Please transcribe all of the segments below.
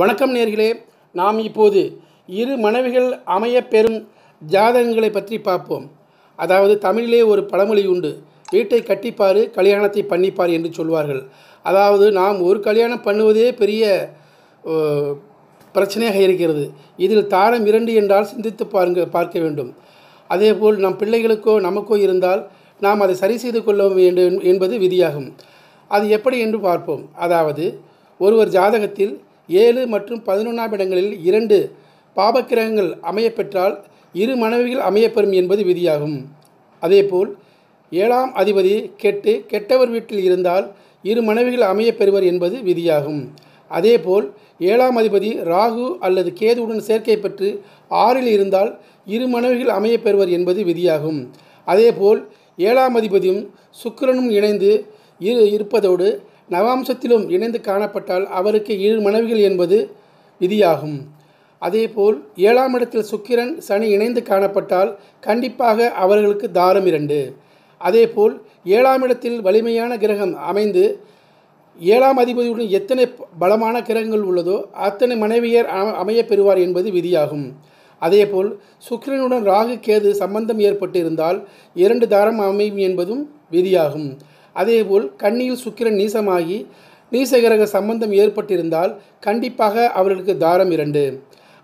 வணக்கம் நேர்களே நாம் இப்போது இரு மனைவிகள் அமையப் பெறும் ஜாதகங்களை பற்றி பார்ப்போம். அதாவது தமிழிலே ஒரு பழமொழி உண்டு வீட்டை கட்டிப்பார் கல்யாணத்தை பண்ணிப்பார் என்று சொல்வார்கள். அதாவது நாம் ஒரு கல்யாணம் பண்ணுவதே பெரிய பிரச்சனையாக இருக்கிறது. இதில் தாரம் இரண்டு என்றால் சிந்தித்து பாருங்க பார்க்க வேண்டும். அதேபோல் நம் பிள்ளைகளுக்கோ நமக்கோ இருந்தால் நாம் அதை சரி செய்து கொள்ள வேண்டும் என்பது விதியாகும். அது எப்படி என்று பார்ப்போம். அதாவது ஒருவர் ஜாதகத்தில் ஏழு மற்றும் பதினொன்றாம் இடங்களில் இரண்டு பாபக்கிரகங்கள் அமையப்பெற்றால் இரு மனைவிகள் அமையப்பெறும் என்பது விதியாகும். அதேபோல் ஏழாம் அதிபதி கெட்டு கெட்டவர் வீட்டில் இருந்தால் இரு மனைவிகள் அமையப்பெறுவர் என்பது விதியாகும். அதேபோல் ஏழாம் அதிபதி ராகு அல்லது கேதுவுடன் சேர்க்கை பெற்று ஆறில் இருந்தால் இரு மனைவிகள் அமையப்பெறுவர் என்பது விதியாகும். அதேபோல் ஏழாம் அதிபதியும் சுக்கிரனும் இணைந்து இரு இருப்பதோடு நவாம்சத்திலும் இணைந்து காணப்பட்டால் அவருக்கு இரு மனைவிகள் என்பது விதியாகும். அதேபோல் ஏழாம் இடத்தில் சுக்கிரன் சனி இணைந்து காணப்பட்டால் கண்டிப்பாக அவர்களுக்கு தாரம் இரண்டு. அதேபோல் ஏழாம் இடத்தில் வலிமையான கிரகம் அமைந்து ஏழாம் அதிபதியுடன் எத்தனை பலமான கிரகங்கள் உள்ளதோ அத்தனை மனைவியர் அம- பெறுவார் என்பது விதியாகும். அதேபோல் சுக்கிரனுடன் ராகு கேது சம்பந்தம் ஏற்பட்டு இருந்தால் இரண்டு தாரம் அமையும் என்பதும் விதியாகும். அதேபோல் கன்னியில் சுக்கிரன் நீசமாகி நீசகிரக சம்பந்தம் ஏற்பட்டிருந்தால் கண்டிப்பாக அவர்களுக்கு தாரம் இரண்டு.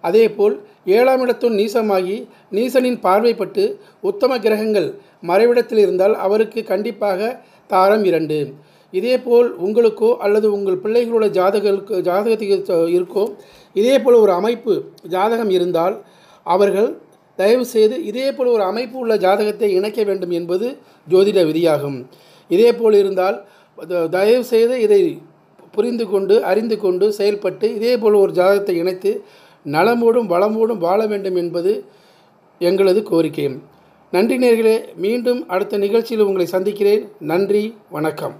அதேபோல் ஏழாம் இடத்தும் நீசமாகி நீசனின் பார்வைப்பட்டு உத்தம கிரகங்கள் மறைவிடத்தில் இருந்தால் அவருக்கு கண்டிப்பாக தாரம் இரண்டு. இதேபோல் உங்களுக்கோ அல்லது உங்கள் பிள்ளைகளோட ஜாதகங்களுக்கு ஜாதகத்துக்கு இருக்கோ இதேபோல் ஒரு அமைப்பு ஜாதகம் இருந்தால் அவர்கள் தயவுசெய்து இதேபோல் ஒரு அமைப்பு உள்ள ஜாதகத்தை இணைக்க வேண்டும் என்பது ஜோதிட விதியாகும். இதேபோல் இருந்தால் த- தயவு செய்து இதை புரிந்து கொண்டு அறிந்து கொண்டு செயல்பட்டு இதேபோல் ஒரு ஜாதகத்தை இணைத்து நலமோடும் வளமோடும் வாழ வேண்டும் என்பது எங்களது கோரிக்கை நன்றி நேர்களே மீண்டும் அடுத்த நிகழ்ச்சியில் உங்களை சந்திக்கிறேன். நன்றி வணக்கம்.